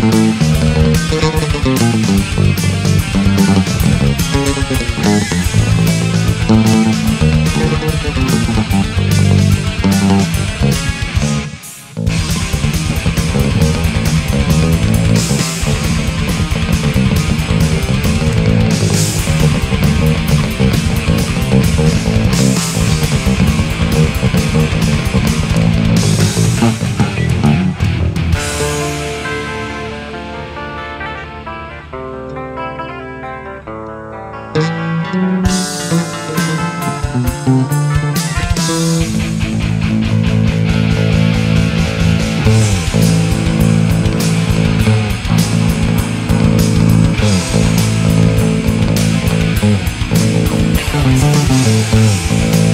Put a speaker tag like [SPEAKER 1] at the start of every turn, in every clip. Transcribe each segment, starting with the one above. [SPEAKER 1] Thank you. Thank you.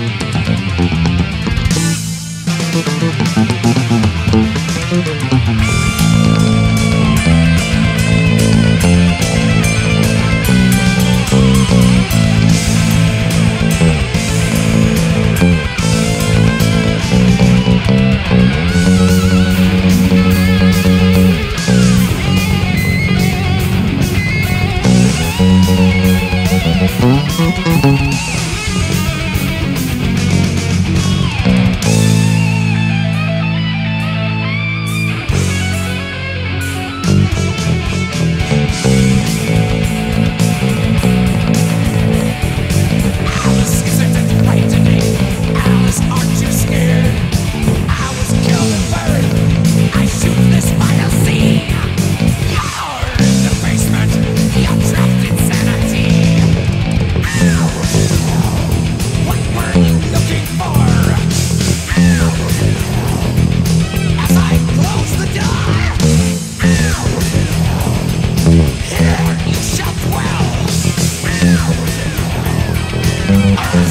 [SPEAKER 1] Thank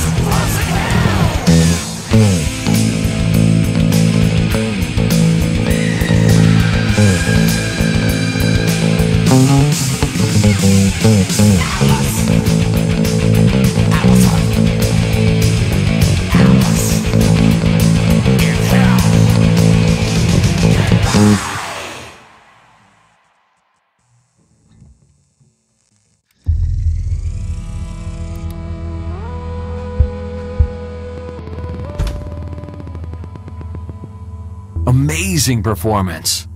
[SPEAKER 1] mm. you. amazing performance.